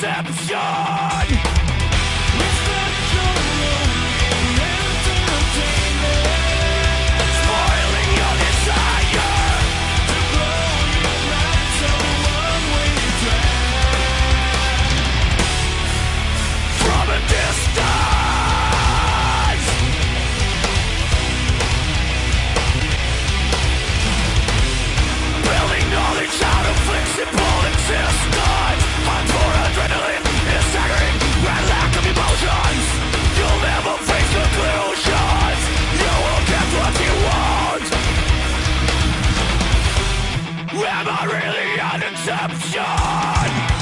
collapse am I really an exception?